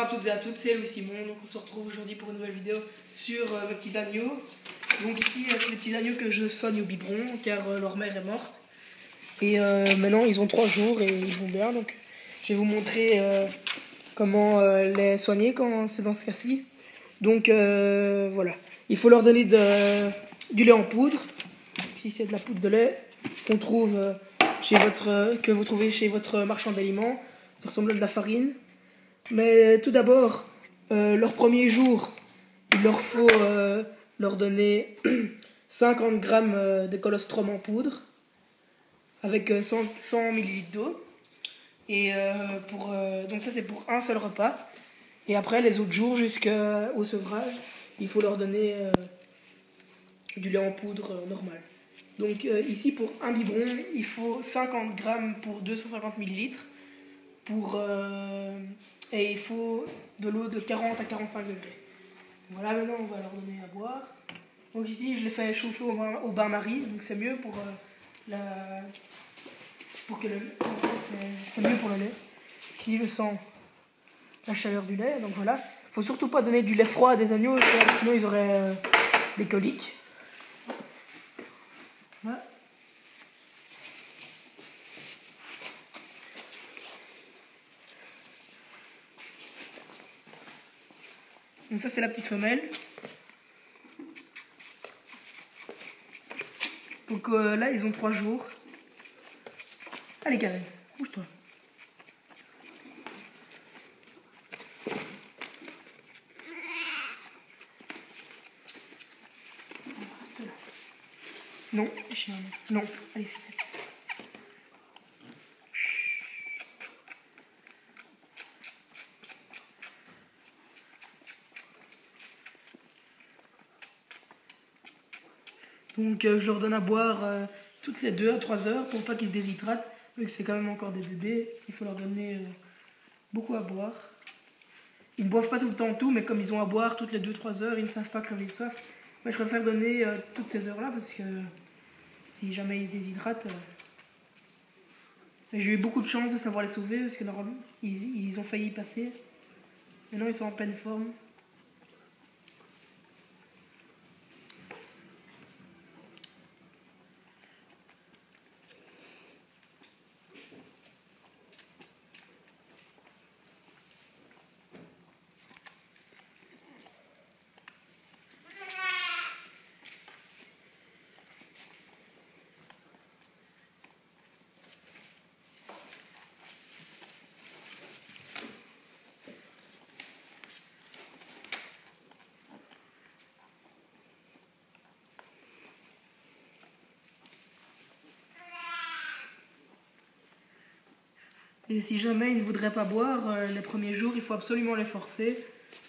Bonjour à toutes et à toutes, c'est Louis Simon. Donc on se retrouve aujourd'hui pour une nouvelle vidéo sur euh, mes petits agneaux. Donc ici, euh, c'est les petits agneaux que je soigne au biberon car euh, leur mère est morte. Et euh, maintenant, ils ont trois jours et ils vont bien. Donc je vais vous montrer comment les soigner quand c'est dans ce cas-ci. Donc voilà, il faut leur donner du lait en poudre. Ici, c'est de la poudre de lait qu'on trouve chez votre, que vous trouvez chez votre marchand d'aliments. Ça ressemble à de la farine. Mais tout d'abord, euh, leur premier jour, il leur faut euh, leur donner 50 grammes euh, de colostrum en poudre avec euh, 100, 100 millilitres d'eau. Et pour, donc ça c'est pour un seul repas. Et après les autres jours jusqu'au sevrage, il faut leur donner du lait en poudre normal. Donc ici pour un biberon, il faut 50 grammes pour 250 millilitres. Pour, et il faut de l'eau de 40 à 45 degrés. Voilà, maintenant on va leur donner à boire. Donc ici je les fais chauffer au bain, au bain-marie, donc c'est mieux pour euh, la... pour que le c'est- mieux pour le lait. Qui le sent la chaleur du lait, donc voilà. Faut surtout pas donner du lait froid à des agneaux, sinon ils auraient euh, des coliques. Voilà. Donc ça c'est la petite femelle. Donc euh, là ils ont trois jours. Allez Karen, bouge-toi. Non, chien, non. Allez, fais Donc euh, je leur donne à boire euh, toutes les 2 à 3 heures pour pas qu'ils se déshydratent. Vu que c'est quand même encore des bébés, il faut leur donner euh, beaucoup à boire. Ils ne boivent pas tout le temps tout, mais comme ils ont à boire toutes les 2-3 heures, ils ne savent pas crever de soif. Moi je préfère donner toutes ces heures-là parce que si jamais ils se déshydratent. J'ai eu beaucoup de chance de savoir les sauver parce que normalement ils, ils ont failli y passer. Maintenant ils sont en pleine forme. Et si jamais ils ne voudraient pas boire euh, les premiers jours, il faut absolument les forcer.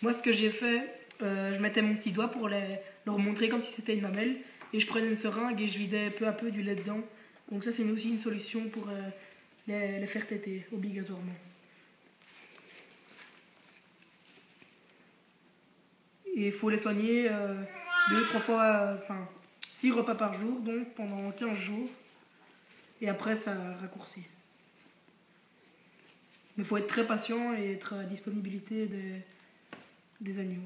Moi, ce que j'ai fait, euh, je mettais mon petit doigt pour leur montrer comme si c'était une mamelle. Et je prenais une seringue et je vidais peu à peu du lait dedans. Donc ça, c'est aussi une solution pour euh, les, faire téter, obligatoirement. Et il faut les soigner euh, deux, trois fois, enfin, six repas par jour, donc pendant 15 jours. Et après, ça raccourcit. Il faut être très patient et être à la disponibilité des, des agneaux.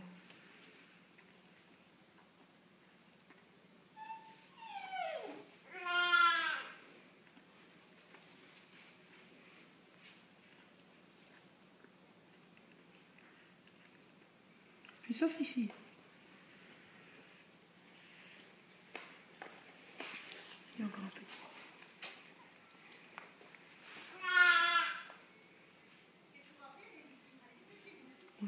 Sauf ici. Il y a encore un peu.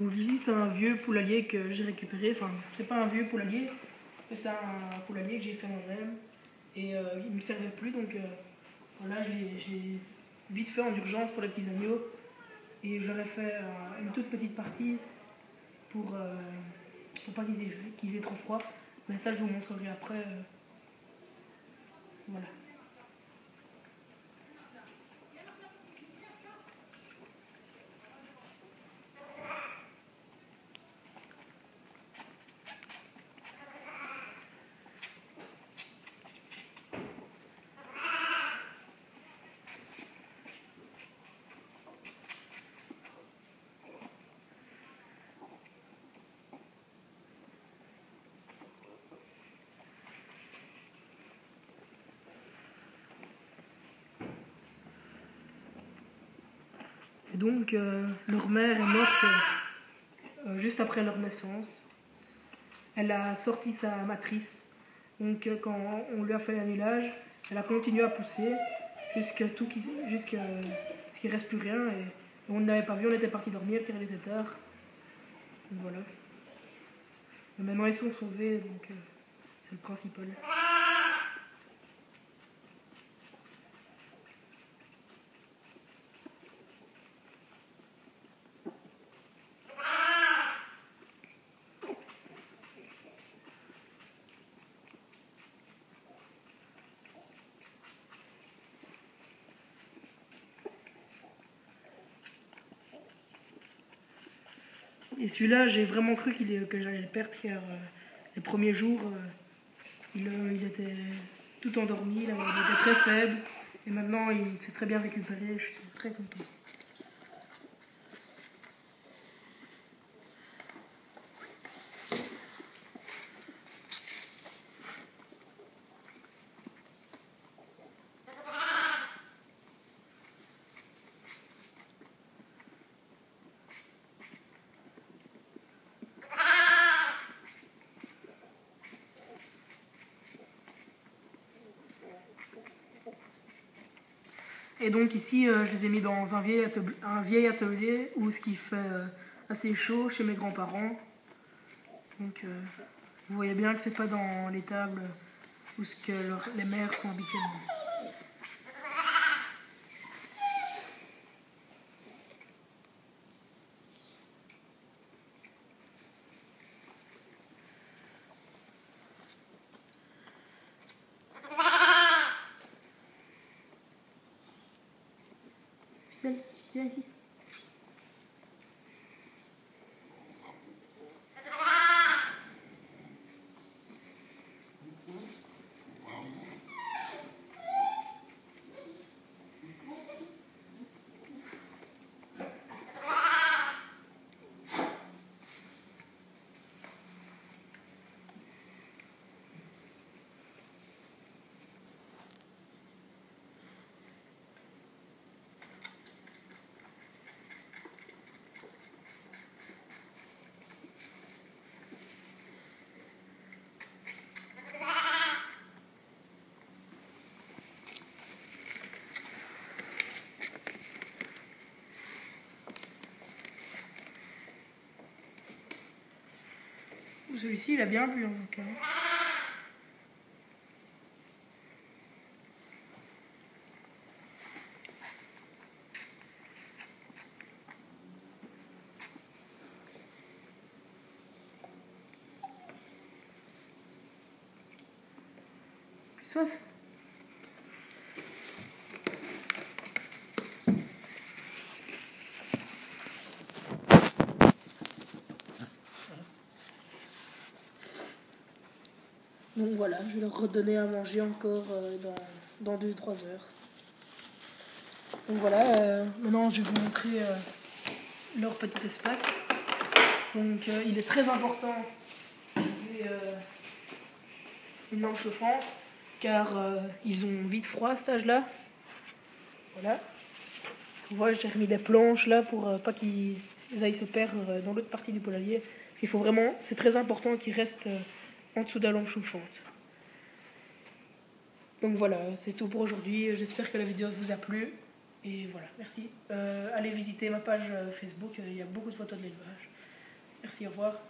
Donc ici c'est un vieux poulailler que j'ai récupéré. Enfin, c'est pas un vieux poulailler, mais c'est un poulailler que j'ai fait moi-même. Et euh, il ne me servait plus, donc euh, voilà, je l'ai vite fait en urgence pour les petits agneaux. Et j'aurais fait euh, une toute petite partie pour, pour pas qu'ils aient, aient trop froid. Mais ça, je vous montrerai après. voilà. Donc, euh, leur mère est morte euh, juste après leur naissance. Elle a sorti sa matrice. Donc, euh, quand on lui a fait l'annulage, elle a continué à pousser jusqu'à tout jusqu'à ce qu'il ne reste plus rien. Et on ne l'avait pas vu, on était parti dormir car il était tard. Donc voilà. Mais maintenant ils sont sauvés, donc c'est le principal. Et celui-là, j'ai vraiment cru que j'allais le perdre car euh, les premiers jours, euh, euh, il, était tout endormi, il était très faible. Et maintenant, il s'est très bien récupéré, je suis très content. Et donc ici, euh, je les ai mis dans un vieil atelier, où ce qui fait euh, assez chaud chez mes grands-parents. Donc euh, vous voyez bien que c'est pas dans les tables où ce que les mères sont habituellement. Viens Celui-ci, il a bien bu en tout cas. Donc voilà, je vais leur redonner à manger encore euh, dans 2-3 heures. Donc voilà, euh, maintenant je vais vous montrer euh, leur petit espace. Donc il est très important qu'ils aient une lampe chauffante car ils ont vite froid à cet âge-là. Voilà. Vous voyez, j'ai remis des planches là pour pas qu'ils aillent se perdre dans l'autre partie du poulailler. Il faut vraiment, c'est très important qu'ils restent en dessous de la lampe chauffante. Donc voilà, c'est tout pour aujourd'hui. J'espère que la vidéo vous a plu. Et voilà, merci. Euh, allez visiter ma page Facebook, il y a beaucoup de photos de l'élevage. Merci, au revoir.